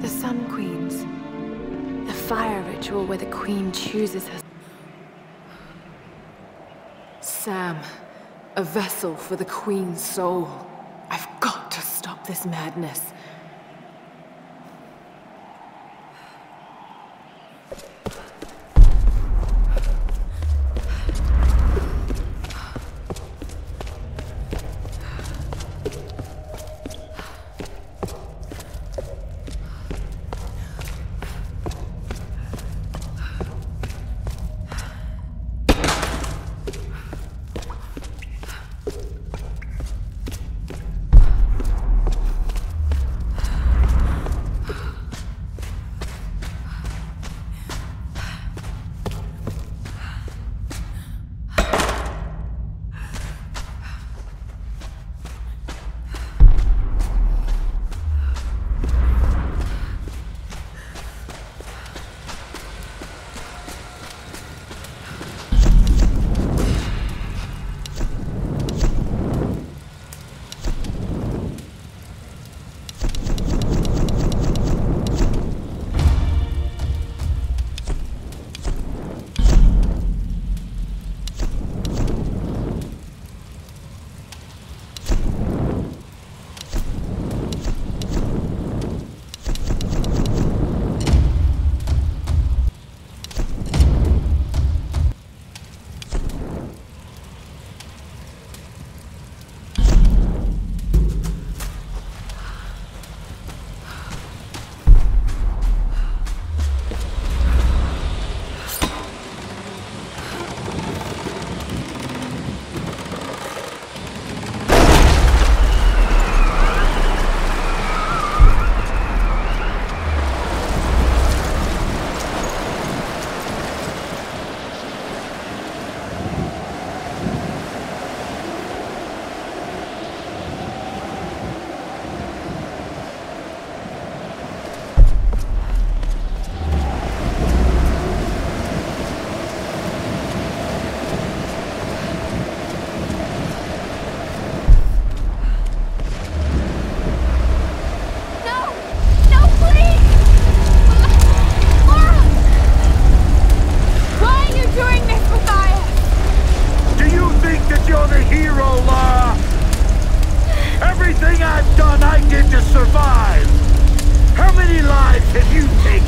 The Sun Queens. The fire ritual where the Queen chooses her... Sam, a vessel for the Queen's soul. I've got to stop this madness.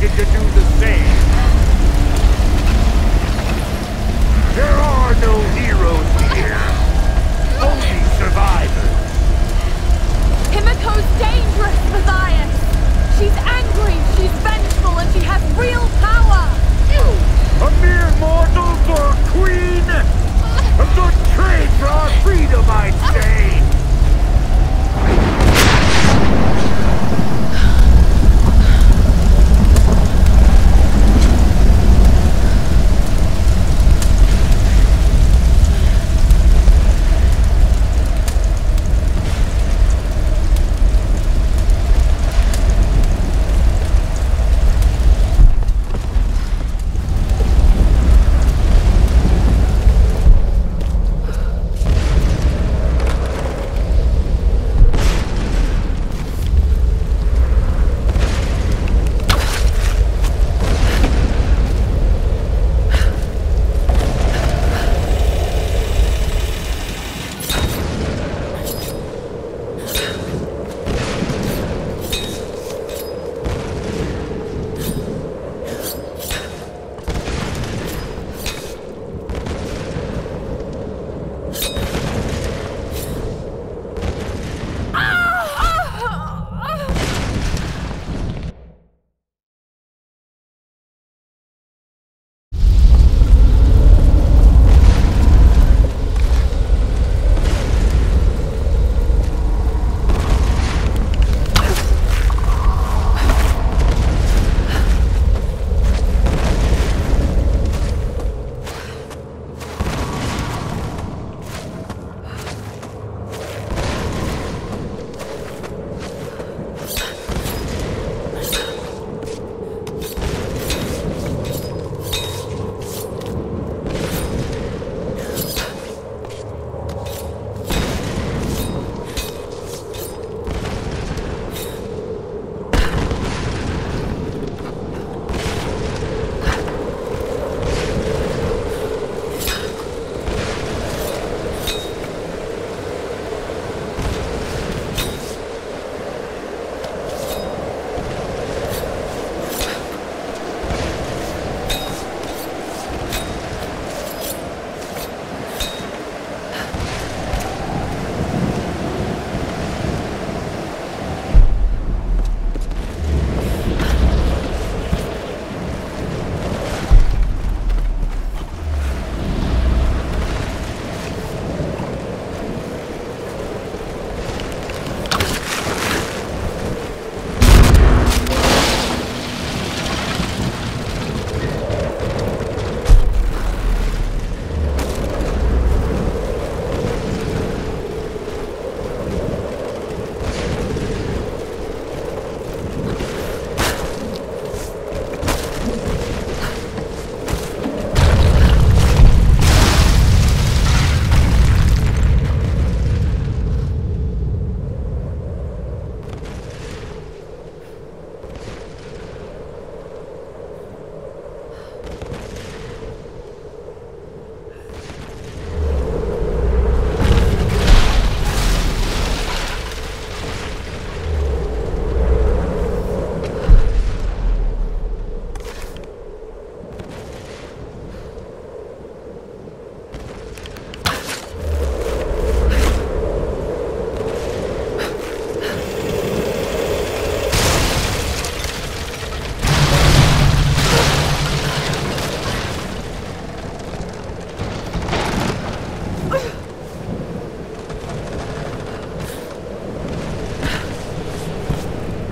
do do do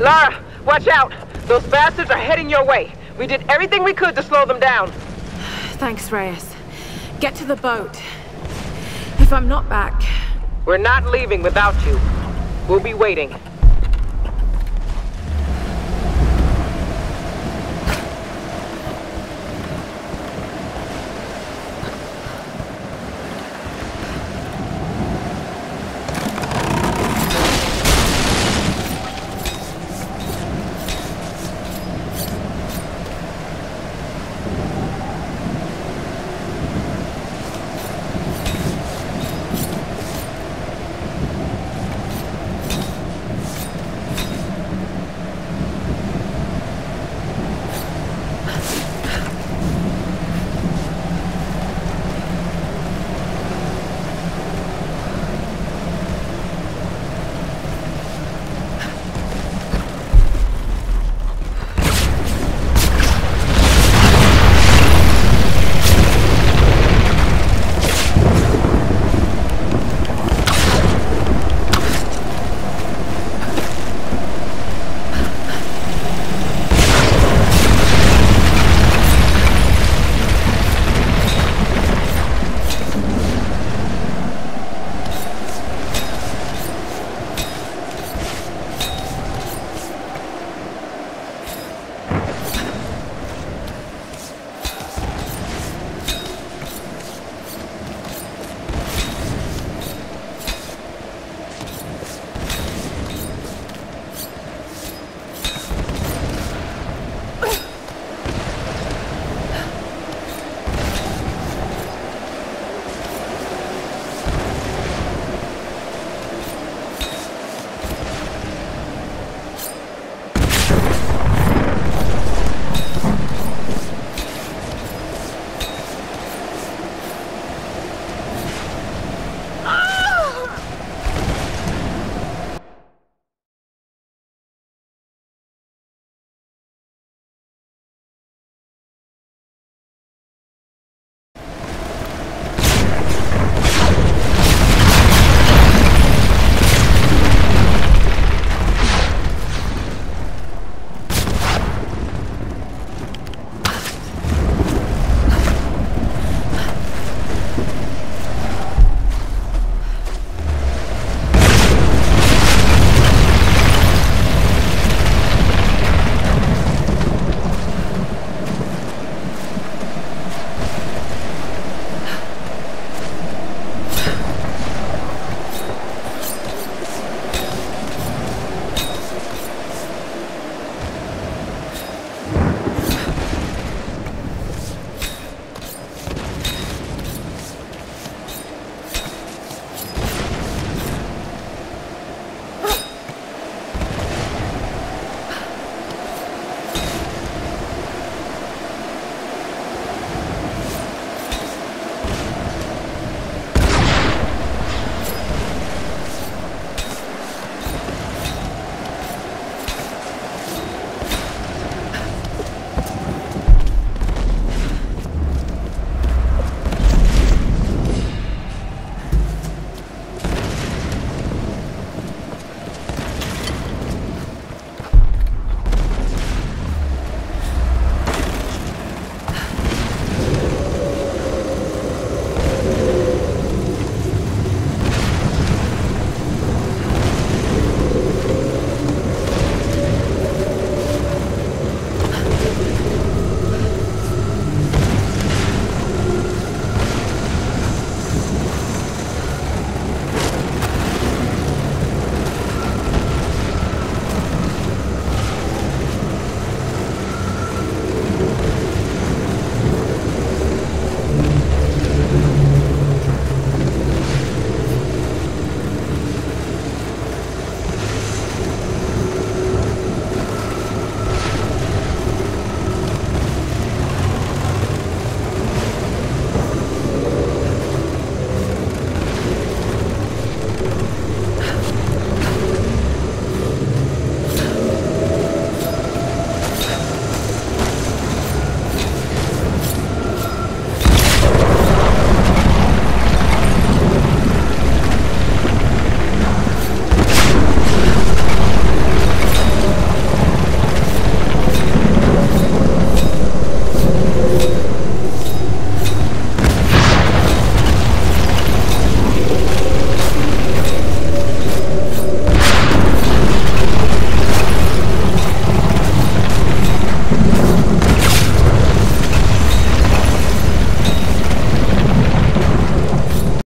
Lara, watch out! Those bastards are heading your way. We did everything we could to slow them down. Thanks, Reyes. Get to the boat. If I'm not back... We're not leaving without you. We'll be waiting.